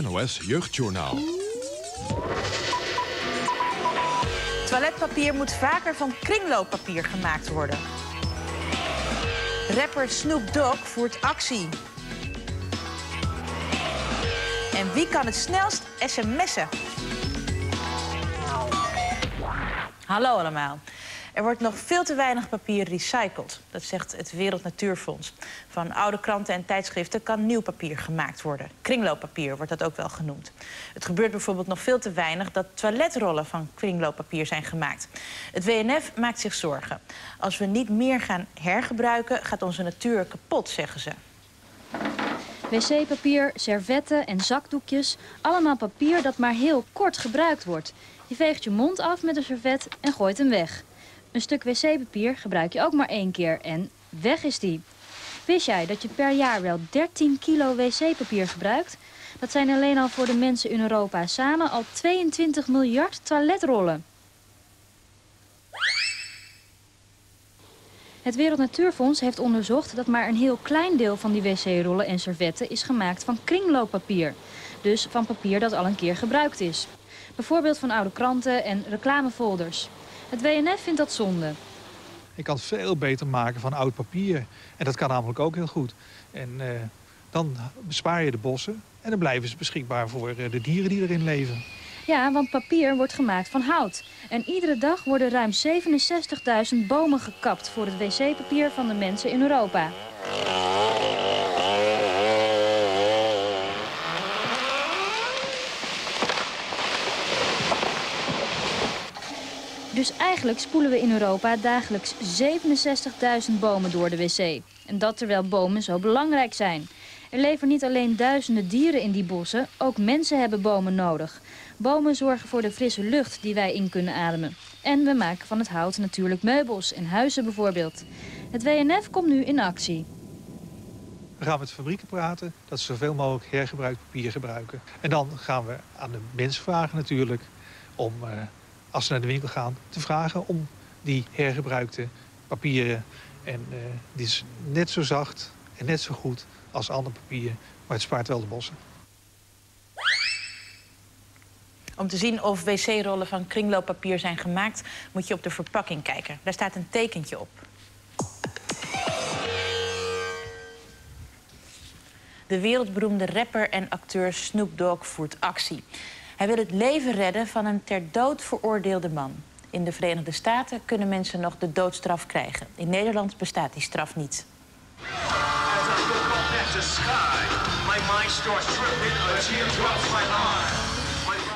NOS Jeugdjournaal. Toiletpapier moet vaker van kringlooppapier gemaakt worden. Rapper Snoop Dogg voert actie. En wie kan het snelst sms'en? Hallo allemaal. Er wordt nog veel te weinig papier recycled. Dat zegt het Wereld Natuurfonds. Van oude kranten en tijdschriften kan nieuw papier gemaakt worden. Kringlooppapier wordt dat ook wel genoemd. Het gebeurt bijvoorbeeld nog veel te weinig dat toiletrollen van kringlooppapier zijn gemaakt. Het WNF maakt zich zorgen. Als we niet meer gaan hergebruiken, gaat onze natuur kapot, zeggen ze. Wc-papier, servetten en zakdoekjes. Allemaal papier dat maar heel kort gebruikt wordt. Je veegt je mond af met een servet en gooit hem weg. Een stuk wc-papier gebruik je ook maar één keer en weg is die. Wist jij dat je per jaar wel 13 kilo wc-papier gebruikt? Dat zijn alleen al voor de mensen in Europa samen al 22 miljard toiletrollen. Het Wereld Natuurfonds heeft onderzocht dat maar een heel klein deel van die wc-rollen en servetten is gemaakt van kringlooppapier. Dus van papier dat al een keer gebruikt is. Bijvoorbeeld van oude kranten en reclamefolders. Het WNF vindt dat zonde. Je kan het veel beter maken van oud papier. En dat kan namelijk ook heel goed. En uh, dan bespaar je de bossen en dan blijven ze beschikbaar voor uh, de dieren die erin leven. Ja, want papier wordt gemaakt van hout. En iedere dag worden ruim 67.000 bomen gekapt voor het wc-papier van de mensen in Europa. Dus eigenlijk spoelen we in Europa dagelijks 67.000 bomen door de wc. En dat terwijl bomen zo belangrijk zijn. Er leven niet alleen duizenden dieren in die bossen, ook mensen hebben bomen nodig. Bomen zorgen voor de frisse lucht die wij in kunnen ademen. En we maken van het hout natuurlijk meubels en huizen bijvoorbeeld. Het WNF komt nu in actie. We gaan met fabrieken praten dat ze zoveel mogelijk hergebruikt papier gebruiken. En dan gaan we aan de mensen vragen natuurlijk om... Uh, als ze naar de winkel gaan, te vragen om die hergebruikte papieren. En uh, die is net zo zacht en net zo goed als ander papier, maar het spaart wel de bossen. Om te zien of wc-rollen van kringlooppapier zijn gemaakt, moet je op de verpakking kijken. Daar staat een tekentje op. De wereldberoemde rapper en acteur Snoop Dogg voert actie. Hij wil het leven redden van een ter dood veroordeelde man. In de Verenigde Staten kunnen mensen nog de doodstraf krijgen. In Nederland bestaat die straf niet.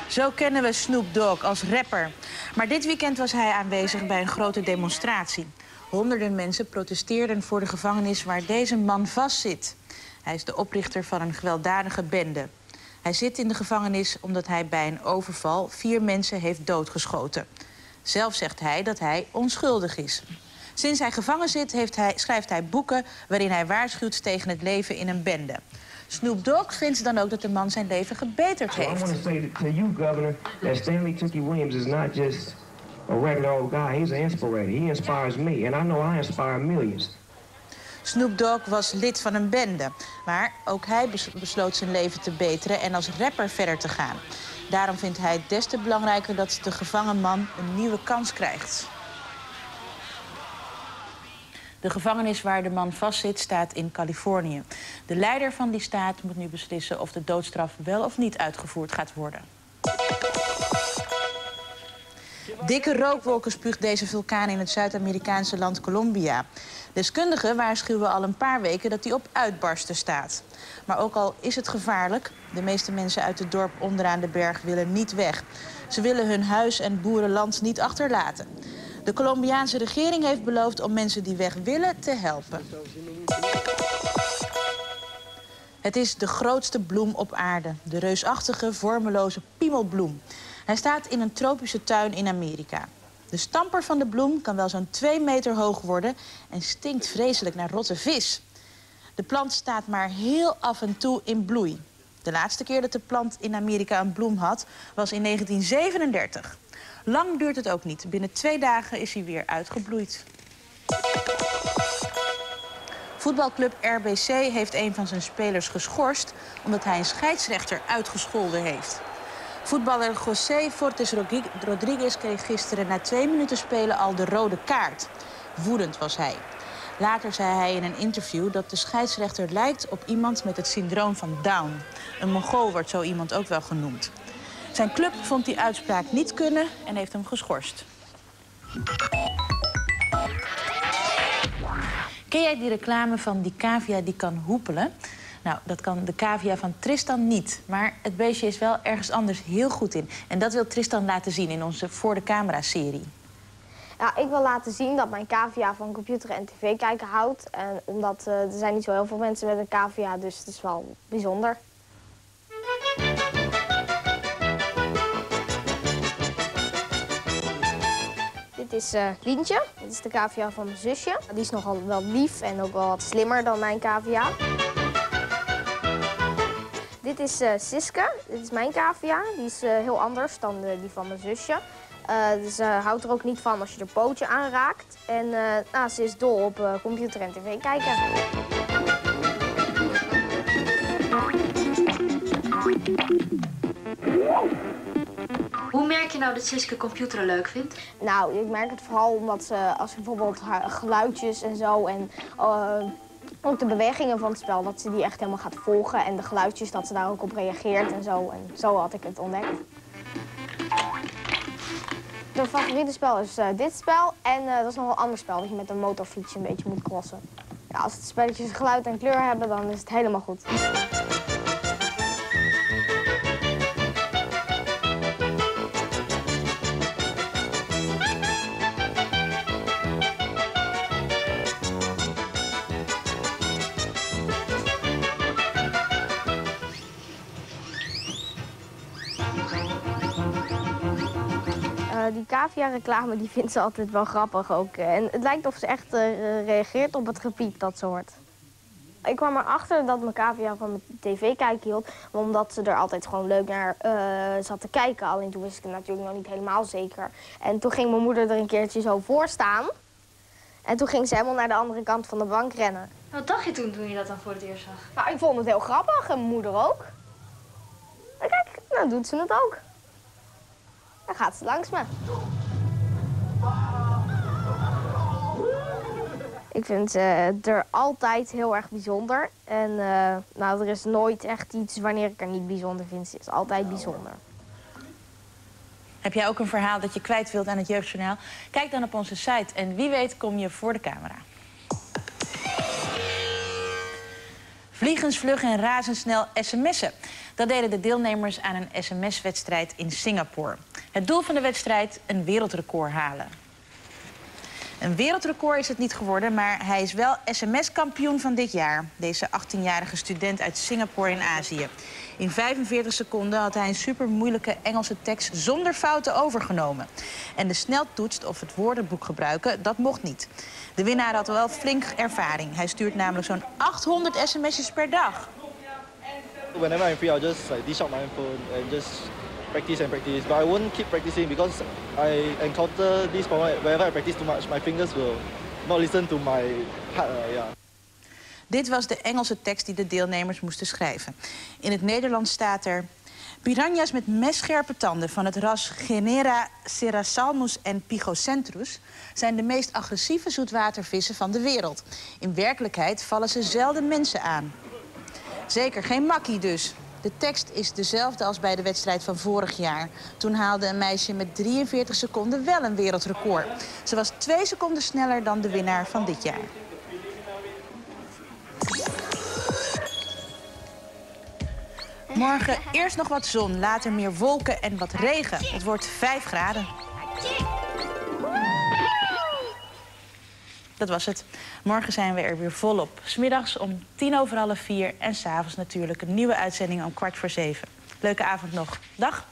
Zo kennen we Snoop Dogg als rapper. Maar dit weekend was hij aanwezig bij een grote demonstratie. Honderden mensen protesteerden voor de gevangenis waar deze man vastzit. Hij is de oprichter van een gewelddadige bende. Hij zit in de gevangenis omdat hij bij een overval vier mensen heeft doodgeschoten. Zelf zegt hij dat hij onschuldig is. Sinds hij gevangen zit heeft hij, schrijft hij boeken waarin hij waarschuwt tegen het leven in een bende. Snoop Dogg vindt dan ook dat de man zijn leven gebeterd heeft. I want to say to you, Governor, that Stanley Tookie Williams is not just a regular old guy. He's an inspirator. He inspires me, and I know I inspire millions. Snoop Dogg was lid van een bende. Maar ook hij besloot zijn leven te beteren en als rapper verder te gaan. Daarom vindt hij het des te belangrijker dat de gevangen man een nieuwe kans krijgt. De gevangenis waar de man vastzit staat in Californië. De leider van die staat moet nu beslissen of de doodstraf wel of niet uitgevoerd gaat worden. Dikke rookwolken spuugt deze vulkaan in het Zuid-Amerikaanse land Colombia. Deskundigen waarschuwen al een paar weken dat hij op uitbarsten staat. Maar ook al is het gevaarlijk, de meeste mensen uit het dorp onderaan de berg willen niet weg. Ze willen hun huis en boerenland niet achterlaten. De Colombiaanse regering heeft beloofd om mensen die weg willen te helpen. Het is de grootste bloem op aarde, de reusachtige, vormeloze piemelbloem. Hij staat in een tropische tuin in Amerika. De stamper van de bloem kan wel zo'n 2 meter hoog worden en stinkt vreselijk naar rotte vis. De plant staat maar heel af en toe in bloei. De laatste keer dat de plant in Amerika een bloem had, was in 1937. Lang duurt het ook niet. Binnen twee dagen is hij weer uitgebloeid. Voetbalclub RBC heeft een van zijn spelers geschorst... omdat hij een scheidsrechter uitgescholden heeft. Voetballer José Fortes Rodriguez kreeg gisteren na twee minuten spelen al de rode kaart. Woedend was hij. Later zei hij in een interview dat de scheidsrechter lijkt op iemand met het syndroom van Down. Een Mongool wordt zo iemand ook wel genoemd. Zijn club vond die uitspraak niet kunnen en heeft hem geschorst. Ken jij die reclame van die cavia die kan hoepelen? Nou, dat kan de cavia van Tristan niet. Maar het beestje is wel ergens anders heel goed in. En dat wil Tristan laten zien in onze Voor de Camera-serie. Ja, ik wil laten zien dat mijn cavia van computer en tv kijken houdt. En omdat uh, er zijn niet zo heel veel mensen met een cavia, dus het is wel bijzonder. Dit is uh, Lientje. Dit is de cavia van mijn zusje. Die is nogal wel lief en ook wel wat slimmer dan mijn cavia. Dit is uh, Siske. Dit is mijn cavia. Die is uh, heel anders dan de, die van mijn zusje. dus ze houdt er ook niet van als je er pootje aanraakt. En nou, ze is dol op computer en tv kijken. Hoe merk je nou dat Siske computeren leuk vindt? Nou, ik merk het vooral omdat ze, als bijvoorbeeld haar geluidjes en zo en ook de bewegingen van het spel, dat ze die echt helemaal gaat volgen en de geluidjes, dat ze daar ook op reageert en zo. En zo had ik het ontdekt. Mijn favoriete spel is uh, dit spel en uh, dat is nog wel een ander spel dat je met een motorfiets een beetje moet crossen. Ja, als het spelletjes geluid en kleur hebben, dan is het helemaal goed. Die cavia-reclame die vindt ze altijd wel grappig ook. En het lijkt of ze echt uh, reageert op het gepiep dat ze hoort. Ik kwam erachter dat mijn cavia van mijn tv kijken hield. Omdat ze er altijd gewoon leuk naar uh, zat te kijken. Alleen toen wist ik het natuurlijk nog niet helemaal zeker. En toen ging mijn moeder er een keertje zo voor staan. En toen ging ze helemaal naar de andere kant van de bank rennen. Wat dacht je toen, toen je dat dan voor het eerst zag? Nou, ik vond het heel grappig en mijn moeder ook. En kijk, nou doet ze het ook. Dan gaat ze langs me. Ik vind uh, er altijd heel erg bijzonder. En uh, nou, er is nooit echt iets wanneer ik er niet bijzonder vind. Het is altijd bijzonder. Heb jij ook een verhaal dat je kwijt wilt aan het Jeugdjournaal? Kijk dan op onze site en wie weet kom je voor de camera. Vliegensvlug en razendsnel sms'en. Dat deden de deelnemers aan een sms-wedstrijd in Singapore. Het doel van de wedstrijd, een wereldrecord halen. Een wereldrecord is het niet geworden, maar hij is wel sms-kampioen van dit jaar. Deze 18-jarige student uit Singapore in Azië. In 45 seconden had hij een supermoeilijke Engelse tekst zonder fouten overgenomen. En de sneltoets of het woordenboek gebruiken, dat mocht niet. De winnaar had wel flink ervaring. Hij stuurt namelijk zo'n 800 sms'jes per dag. Whenever free, practice and practice. But I won't keep practicing because I encounter this problem whenever I practice too much, my fingers will not listen to my. Uh. Dit was de Engelse tekst die de deelnemers moesten schrijven. In het Nederlands staat er... Piranha's met messcherpe tanden van het ras Genera Cerasalmus en Pigocentrus... zijn de meest agressieve zoetwatervissen van de wereld. In werkelijkheid vallen ze zelden mensen aan. Zeker geen makkie dus. De tekst is dezelfde als bij de wedstrijd van vorig jaar. Toen haalde een meisje met 43 seconden wel een wereldrecord. Ze was twee seconden sneller dan de winnaar van dit jaar. Morgen eerst nog wat zon, later meer wolken en wat regen. Het wordt 5 graden. Dat was het. Morgen zijn we er weer volop. Smiddags om tien over half vier en s'avonds natuurlijk een nieuwe uitzending om kwart voor zeven. Leuke avond nog. Dag.